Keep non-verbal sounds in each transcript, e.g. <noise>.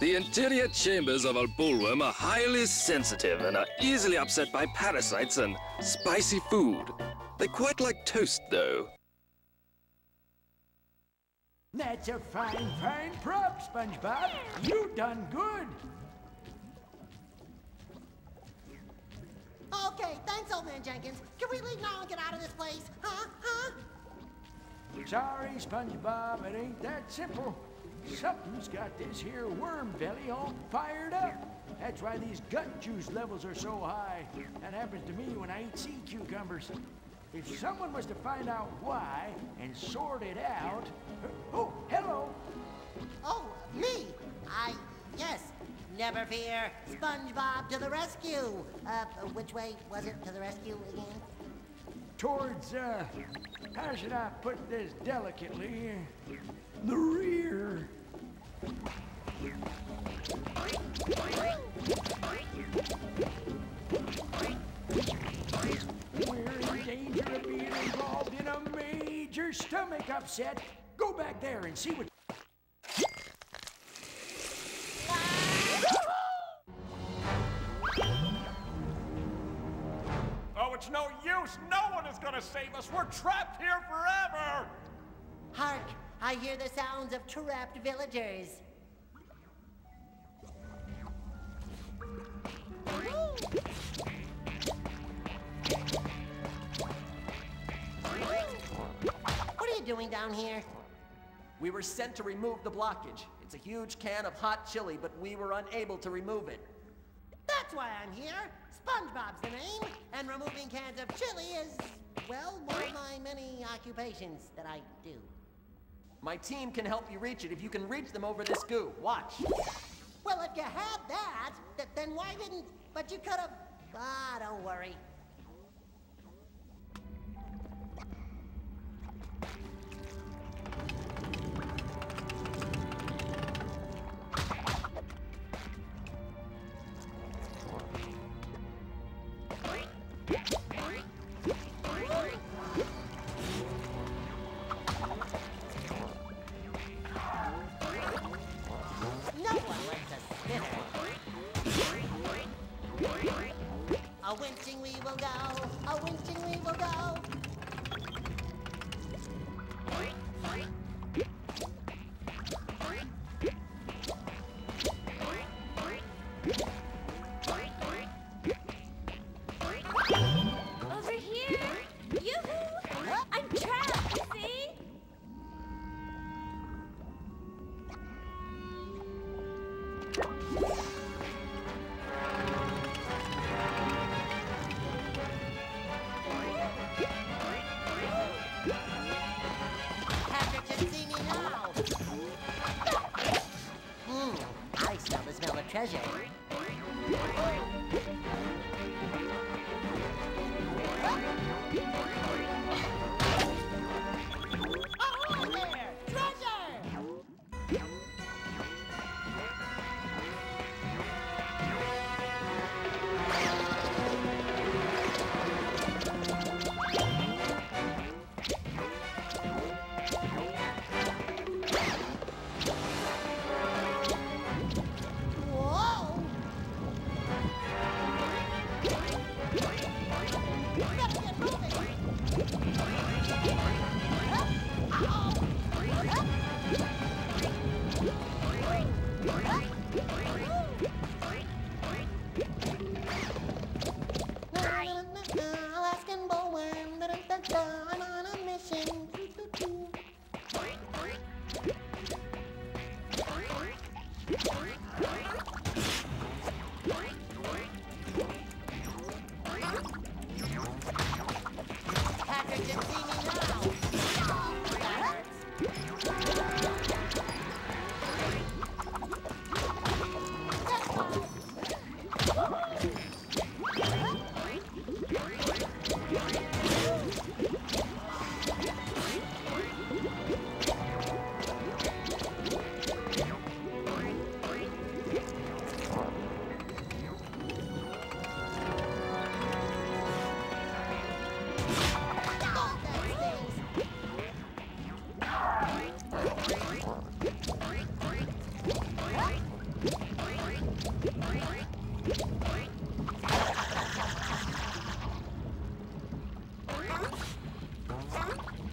The interior chambers of a bullworm are highly sensitive and are easily upset by parasites and spicy food. They quite like toast, though. That's a fine, fine prop, SpongeBob. You done good. Okay, thanks, old man Jenkins. Can we leave now and get out of this place? Huh? Huh? Sorry, SpongeBob, it ain't that simple. Something's got this here worm belly all fired up. That's why these gut juice levels are so high. That happens to me when I eat sea cucumbers. If someone was to find out why and sort it out... <laughs> Oh, hello! Oh, me? I... yes. Never fear. SpongeBob to the rescue. Uh, which way was it to the rescue again? Towards, uh... How should I put this delicately? The rear. We're in danger of being involved in a major stomach upset. Go back there and see what... it's no use. No one is gonna save us. We're trapped here forever. Hark! I hear the sounds of trapped villagers. What are you doing down here? We were sent to remove the blockage. It's a huge can of hot chili, but we were unable to remove it. That's why I'm here. SpongeBob's the name, and removing cans of chili is, well, one of my many occupations that I do. My team can help you reach it if you can reach them over this goo. Watch. Well, if you had that, th then why didn't... But you could have... Ah, don't worry. A winching we will go, a winching we will go. Over here! Yoo-hoo! I'm trapped, see? Patrick treasure. Moving!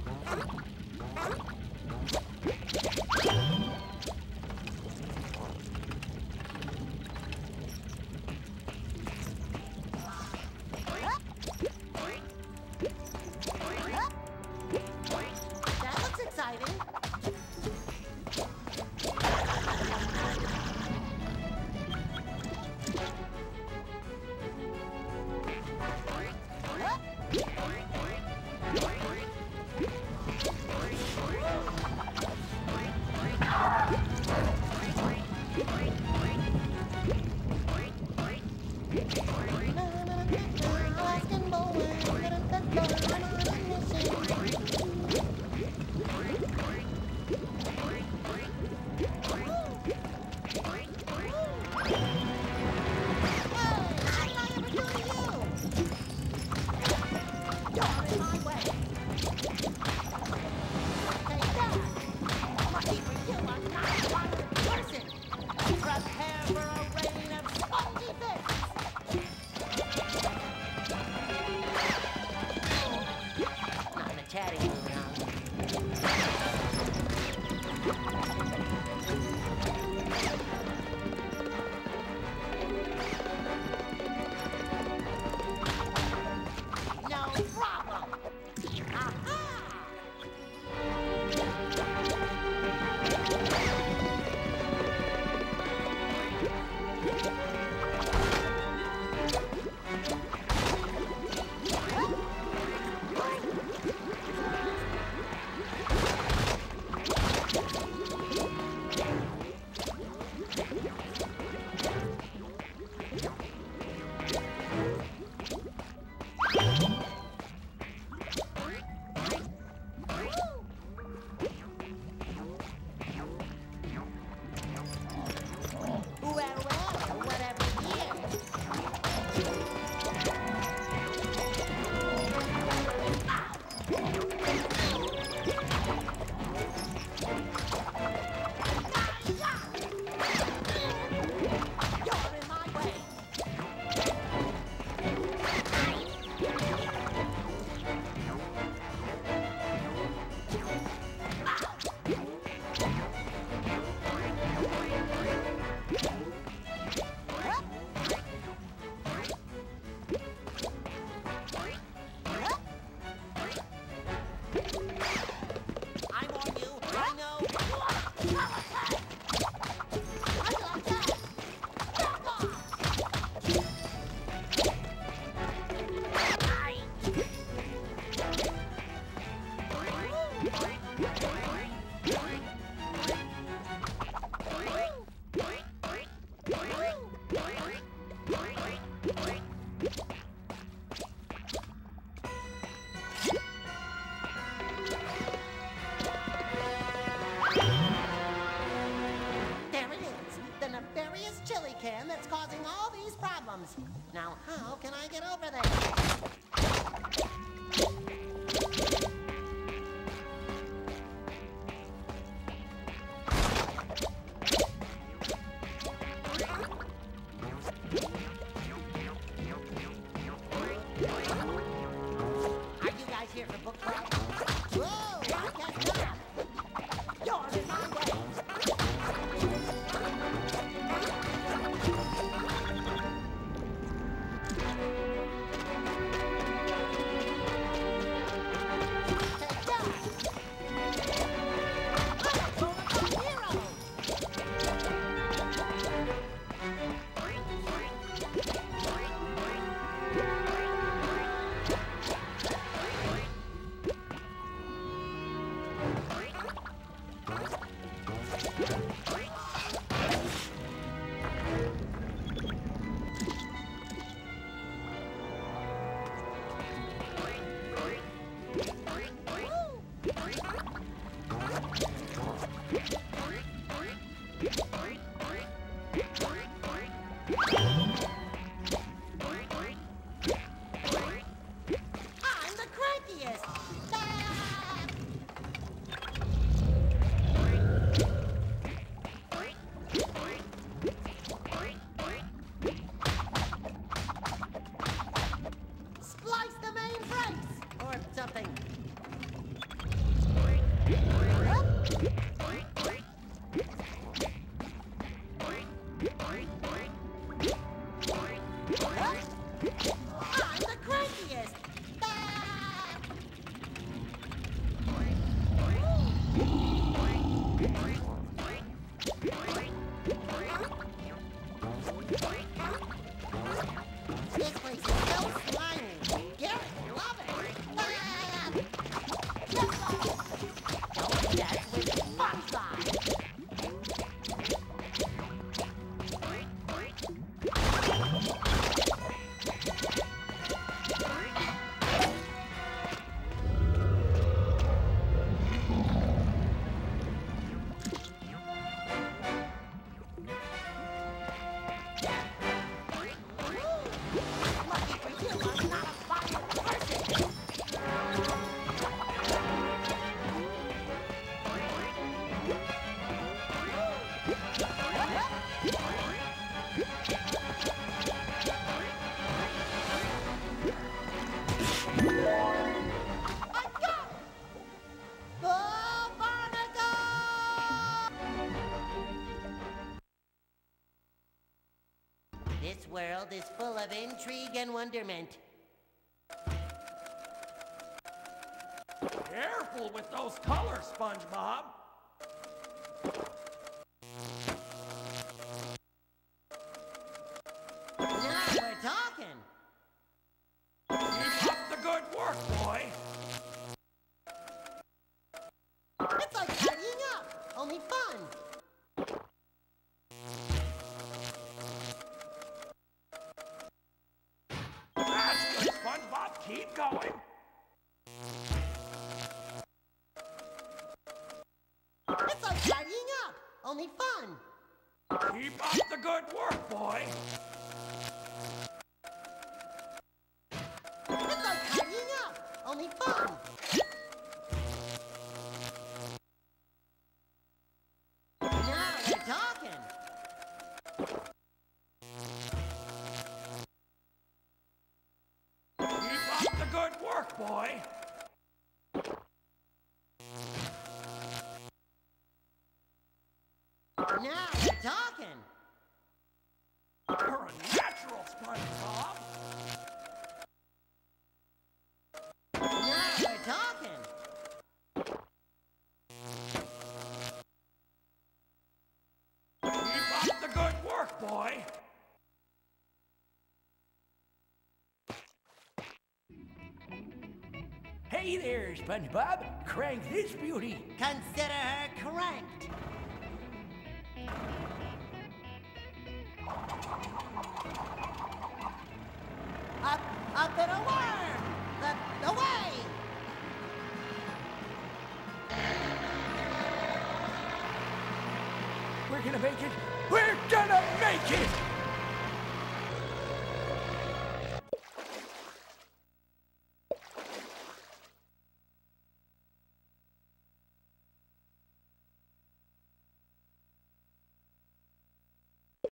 Thank you. Yeah. Okay. wonderment. Careful with those colors, SpongeBob! keep going. It's like tidying up, only fun. Keep up the good work, boy. It's like tidying up, only fun. Now we're talking. There, SpongeBob. Crank this beauty. Consider her cranked. Up, up and away! The, way. We're gonna make it! We're gonna make it!